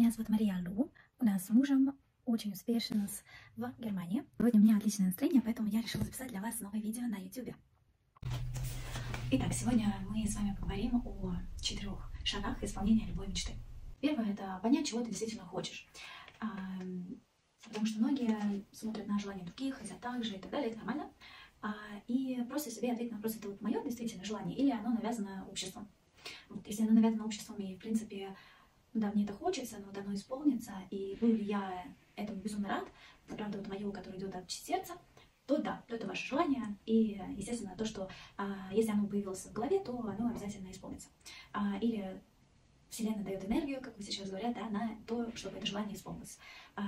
Меня зовут Мария Лу. У нас с мужем очень успешен в Германии. Сегодня у меня отличное настроение, поэтому я решила записать для вас новое видео на YouTube. Итак, сегодня мы с вами поговорим о четырех шагах исполнения любой мечты. Первое – это понять, чего ты действительно хочешь. Потому что многие смотрят на желания других, хотят так же и так далее, это нормально. А, и просто себе ответить на вопрос, это вот мое действительно желание или оно навязано обществом. Вот, если оно навязано обществом и, в принципе, да, мне это хочется, но вот оно исполнится, и был ли я этому безумно рад, это правда вот мое, которое идет от сердца, то да, то это ваше желание, и, естественно, то, что а, если оно появилось в голове, то оно обязательно исполнится. А, или Вселенная дает энергию, как вы сейчас говорят, да, на то, чтобы это желание исполнилось. А,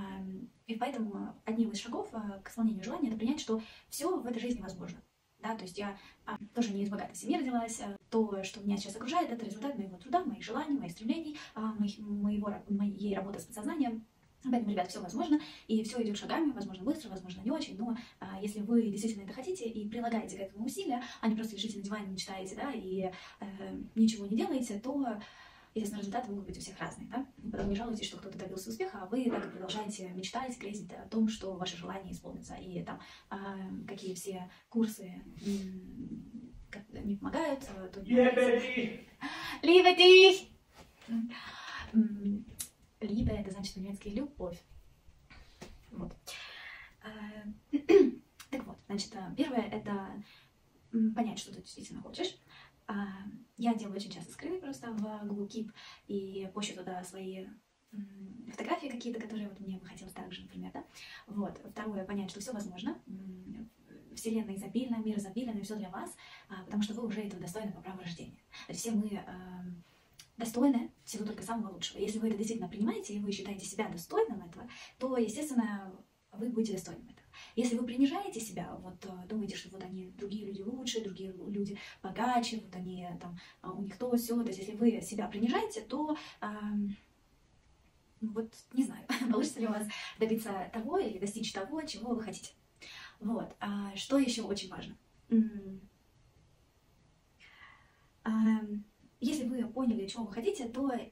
и поэтому одним из шагов а, к исполнению желания это принять, что все в этой жизни возможно. Да, то есть я а, тоже не из богатой семьи родилась. А, то, что меня сейчас окружает, это результат моего труда, моих желаний, моих стремлений, а, моих, моего, моей работы с подсознанием. Поэтому, ребят, все возможно, и все идет шагами, возможно, быстро, возможно, не очень, но а, если вы действительно это хотите и прилагаете к этому усилия, а не просто лежите на диване, мечтаете, да, и э, ничего не делаете, то естественно, результаты могут быть у всех разные, да? Потом не жалуйтесь, что кто-то добился успеха, а вы так и продолжаете мечтать, грезить о том, что ваше желание исполнится, и там э, какие все курсы не помогают. То Liebe dich! Liebe — это значит по-немецки любовь. Вот. Э, так вот, значит, первое — это понять, что ты действительно хочешь. Я делаю очень часто скрины просто в Google Keep и пощу туда свои фотографии какие-то, которые вот мне бы хотелось также, например, да. Вот. Второе, понять, что все возможно. Вселенная изобильна, мир изобилен, и все для вас, а, потому что вы уже этого достойны по праву рождения. Все мы достойны всего только самого лучшего. Если вы это действительно принимаете, и вы считаете себя достойным этого, то, естественно, вы будете достойным этого. Если вы принижаете себя, вот э, думаете, что вот они, другие люди лучше, другие люди богаче, вот они там, а у них то, все, то есть если вы себя принижаете, то э, вот не знаю, получится ли у вас добиться того или достичь того, чего вы хотите. Вот. А что еще очень важно? Если вы поняли, чего вы хотите, то э,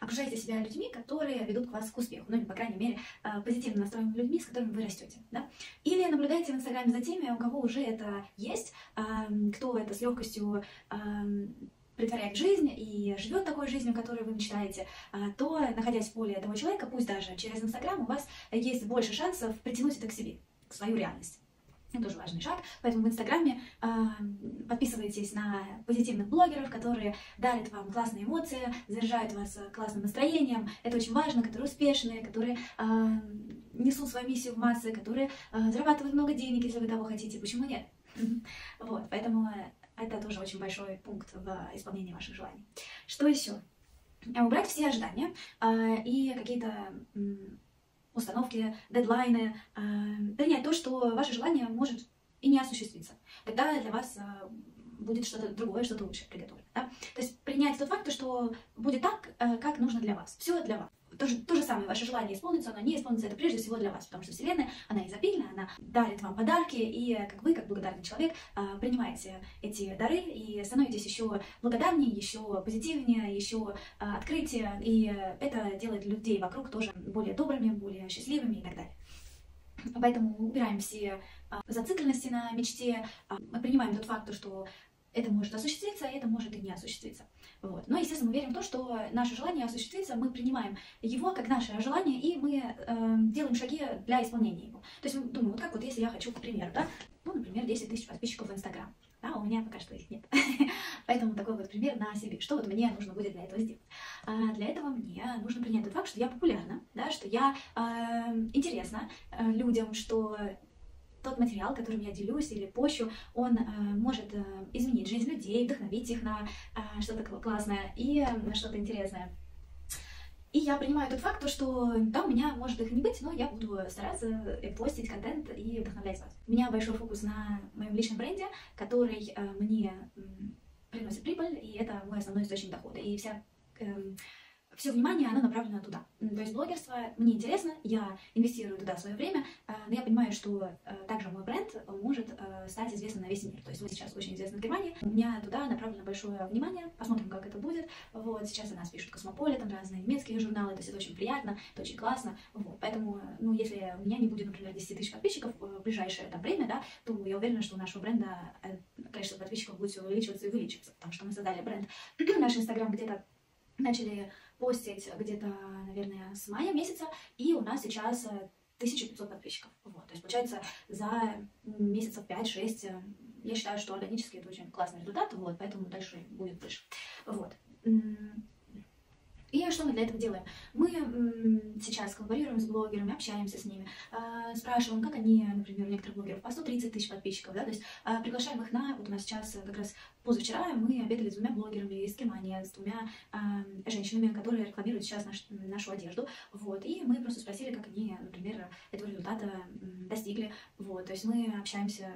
окружайте себя людьми, которые ведут вас к успеху. Ну, или, по крайней мере, э, позитивно настроенными людьми, с которыми вы растете. Да? Или наблюдайте в Инстаграме за теми, у кого уже это есть, э, кто это с легкостью э, притворяет жизнь и живет такой жизнью, которую вы мечтаете, э, то, находясь в поле этого человека, пусть даже через Инстаграм, у вас есть больше шансов притянуть это к себе, к свою реальность. Тоже важный шаг. Поэтому в Инстаграме э, подписывайтесь на позитивных блогеров, которые дарят вам классные эмоции, заряжают вас классным настроением. Это очень важно, которые успешные, которые э, несут свою миссию в массы, которые э, зарабатывают много денег, если вы того хотите. Почему нет? Вот, поэтому это тоже очень большой пункт в исполнении ваших желаний. Что еще? Убрать все ожидания э, и какие-то установки, дедлайны, э, принять то, что ваше желание может и не осуществиться. Тогда для вас э, будет что-то другое, что-то лучше приготовлено. Да? То есть принять тот факт, что будет так, э, как нужно для вас. Все для вас то же, то же самое, ваше желание исполнится, оно не исполнится, это прежде всего для вас, потому что Вселенная, она изобильна, она дарит вам подарки, и как вы, как благодарный человек, а, принимаете эти дары и становитесь еще благодарнее, еще позитивнее, еще а, открытие, и это делает людей вокруг тоже более добрыми, более счастливыми и так далее. Поэтому убираем все а, зацикленности на мечте, мы принимаем тот факт, что это может осуществиться, а это может и не осуществиться. Вот. Но, естественно, мы верим в то, что наше желание осуществится, мы принимаем его как наше желание, и мы э, делаем шаги для исполнения его. То есть мы думаем, вот как вот если я хочу, к примеру, да, ну, например, 10 тысяч подписчиков в Инстаграм, да, у меня пока что их нет. Поэтому такой вот пример на себе. Что вот мне нужно будет для этого сделать? А, для этого мне нужно принять тот факт, что я популярна, да, что я э, интересна э, людям, что тот материал, которым я делюсь или пощу, он э, может э, изменить жизнь людей, вдохновить их на э, что-то классное и э, на что-то интересное. И я принимаю тот факт, что да, у меня может их не быть, но я буду стараться э, постить контент и вдохновлять вас. У меня большой фокус на моем личном бренде, который э, мне э, приносит прибыль, и это мой основной источник дохода. И вся э, все внимание, оно направлено туда. То есть блогерство мне интересно, я инвестирую туда свое время, э, но я понимаю, что э, также мой бренд может э, стать известным на весь мир. То есть вот сейчас очень известна Германия, у меня туда направлено большое внимание, посмотрим, как это будет. Вот сейчас о нас пишут Космополитен, разные немецкие журналы, то есть это очень приятно, это очень классно. Вот, поэтому, ну, если у меня не будет, например, 10 тысяч подписчиков в ближайшее там, время, да, то я уверена, что у нашего бренда количество подписчиков будет увеличиваться и увеличиваться, потому что мы создали бренд. Наш Инстаграм где-то начали постить где-то, наверное, с мая месяца, и у нас сейчас 1500 э, подписчиков. Вот. То есть, получается, за месяцев 5-6 э, я считаю, что органически это очень классный результат, вот, поэтому дальше будет больше. Вот. Мы для этого делаем? Мы сейчас коллаборируем с блогерами, общаемся с ними, а, спрашиваем, как они, например, у некоторых блогеров по 130 тысяч подписчиков, да, то есть а, приглашаем их на, вот у нас сейчас как раз позавчера мы обедали с двумя блогерами из Германии, с двумя женщинами, которые рекламируют сейчас наш, нашу одежду, вот, и мы просто спросили, как они, например, этого результата достигли, вот, то есть мы общаемся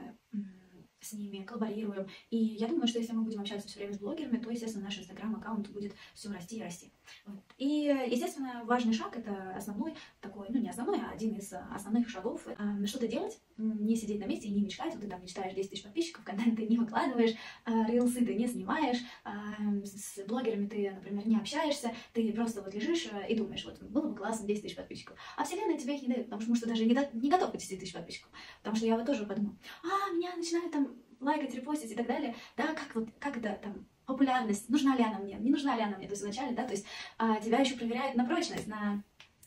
с ними, коллаборируем. И я думаю, что если мы будем общаться все время с блогерами, то, естественно, наш инстаграм-аккаунт будет все расти и расти. Вот. И, естественно, важный шаг — это основной такой, ну, не основной, а один из основных шагов. А, что-то делать, не сидеть на месте и не мечтать. Вот ты там мечтаешь 10 тысяч подписчиков, контент ты не выкладываешь, а, рилсы ты не снимаешь, а, с блогерами ты, например, не общаешься, ты просто вот лежишь и думаешь, вот было бы классно 10 тысяч подписчиков. А вселенная тебе их не дает, потому что, может, даже не, до, не готов к 10 тысяч подписчиков. Потому что я вот тоже подумала, а, меня начинают там лайкать, репостить и так далее, да, как вот, как это там, популярность, нужна ли она мне, не нужна ли она мне, то есть вначале, да, то есть а, тебя еще проверяют на прочность, на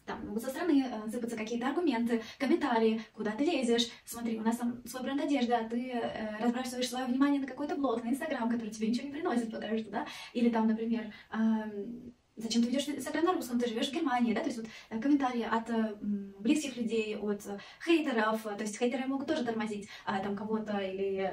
там могут со стороны э, сыпаться какие-то аргументы, комментарии, куда ты лезешь, смотри, у нас там свой бренд одежды, а ты э, разбрасываешь свое внимание на какой-то блог, на Инстаграм, который тебе ничего не приносит, потому что, да, или там, например, э, зачем ты ведешь Инстаграм на ты живешь в Германии, да, то есть вот э, комментарии от э, близких людей, от э, хейтеров, то есть хейтеры могут тоже тормозить а, там кого-то или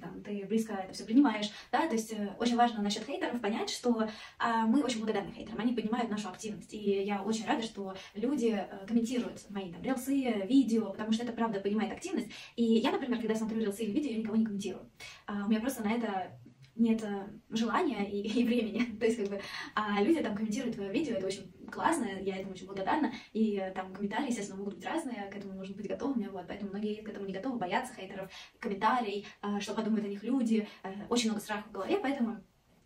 там, ты близко это все принимаешь, да, то есть очень важно насчет хейтеров понять, что а, мы очень благодарны хейтерам, они понимают нашу активность, и я очень рада, что люди комментируют мои там рилсы, видео, потому что это правда понимает активность, и я, например, когда смотрю рилсы или видео, я никого не комментирую, а, у меня просто на это нет э, желания и, и времени. То есть, как бы, а люди там комментируют твое видео, это очень классно, я этому очень благодарна. И э, там комментарии, естественно, могут быть разные, к этому нужно быть готовыми. Вот, поэтому многие к этому не готовы, боятся хейтеров, комментариев, э, что подумают о них люди. Очень много страха в голове, поэтому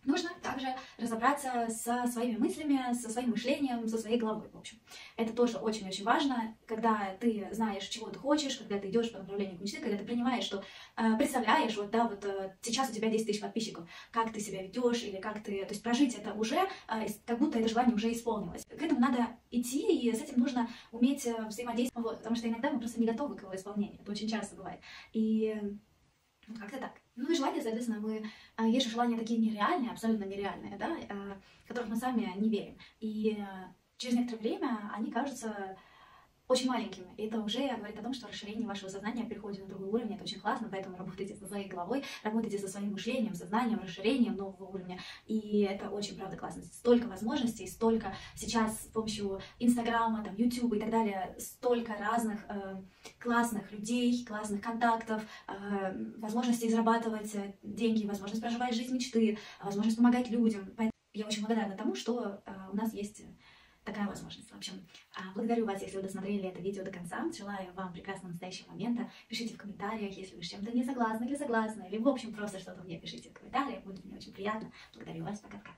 нужно также разобраться со своими мыслями, со своим мышлением, со своей головой, в общем. Это тоже очень-очень важно, когда ты знаешь, чего ты хочешь, когда ты идешь по направлению к мечте, когда ты принимаешь, что э, представляешь, вот, да, вот э, сейчас у тебя 10 тысяч подписчиков, как ты себя ведешь или как ты, то есть прожить это уже, э, как будто это желание уже исполнилось. К этому надо идти, и с этим нужно уметь взаимодействовать, вот, потому что иногда мы просто не готовы к его исполнению, это очень часто бывает. И как-то так. Ну и желания, соответственно, мы... А, есть же желания такие нереальные, абсолютно нереальные, да, а, которых мы сами не верим. И а, через некоторое время они кажутся очень маленькими. И это уже говорит о том, что расширение вашего сознания переходит на другой уровень. Это очень классно, поэтому работайте со своей головой, работайте со своим мышлением, сознанием, расширением нового уровня. И это очень, правда, классно. Столько возможностей, столько сейчас с помощью Инстаграма, там, Ютуба и так далее, столько разных э, классных людей, классных контактов, э, возможностей зарабатывать э, деньги, возможность проживать жизнь мечты, возможность помогать людям. Поэтому я очень благодарна тому, что э, у нас есть такая возможность. В общем, а, благодарю вас, если вы досмотрели это видео до конца. Желаю вам прекрасного настоящего момента. Пишите в комментариях, если вы с чем-то не согласны или согласны, или в общем просто что-то мне пишите в комментариях. Будет мне очень приятно. Благодарю вас. Пока-пока.